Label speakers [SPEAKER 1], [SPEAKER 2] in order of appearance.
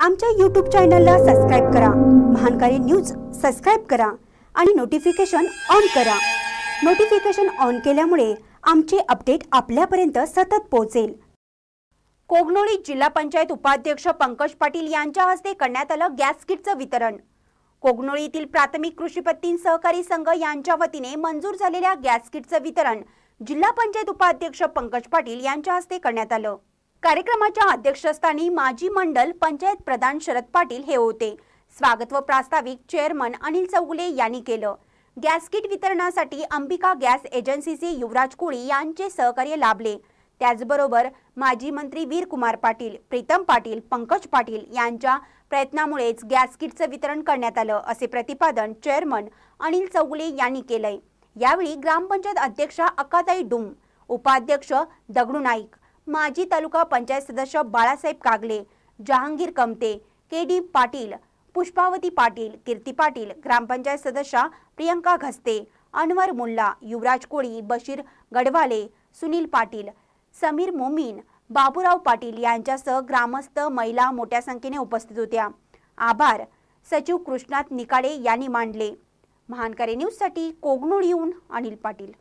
[SPEAKER 1] आमच्या यूट्यूब चॅनलला सबस्क्राईब करा. महानकारी न्यूज सबस्क्राईब करा आणि नोटिफिकेशन ऑन करा. नोटिफिकेशन ऑन केल्यामुळे आमचे अपडेट आपल्यापर्यंत सतत पोहोचेल. कोगनोळी जिल्हा पंचायत उपाध्यक्ष पंकज पाटील यांच्या हस्ते करण्यात आलं गॅस किटचं वितरण. कोगनोळी येथील प्राथमिक कृषीपत्तीन सहकारी संघ यांच्या वतीने मंजूर झालेल्या गॅस किटचं वितरण जिल्हा पंचायत उपाध्यक्ष पंकज पाटील यांच्या हस्ते करण्यात आलं. कार्यक्रमाच्या अध्यक्षस्थानी माजी मंडल पंचायत प्रधान शरद पाटील हे होते. स्वागत व प्रास्ताविक चेअरमन अनिल चौगुले यांनी केलं. गॅस किट वितरणासाठी अंबिका गॅस एजन्सीचे युवराज कोळी यांचे सहकार्य लाभले. त्याचबरोबर माजी मंत्री वीरकुमार पाटील प्रीतम पाटील पंकज पाटील यांच्या प्रयत्नामुळेच गॅस किटचं वितरण करण्यात आलं असे प्रतिपादन चेअरमन अनिल चौगुले यांनी केलंय. यावेळी ग्रामपंचायत अध्यक्षा अक्काताई डुम उपाध्यक्ष दगडू नाईक माजी तालुका पंचायत सदस्य बाळासाहेब कागले जहांगीर कमते के डी पाटील पुष्पावती पाटील कीर्ती पाटील ग्रामपंचायत सदस्या प्रियंका घस्ते अनवर मुल्ला युवराज कोळी बशीर गडवाले सुनील पाटील समीर मोमीन बाबूराव पाटील यांच्यासह ग्रामस्थ महिला मोठ्या संख्येने उपस्थित होत्या. आभार. सचिव कृष्णात निकाळे यांनी मांडले. महानकरे न्यूजसाठी कोगनोळ येऊन अनिल पाटील.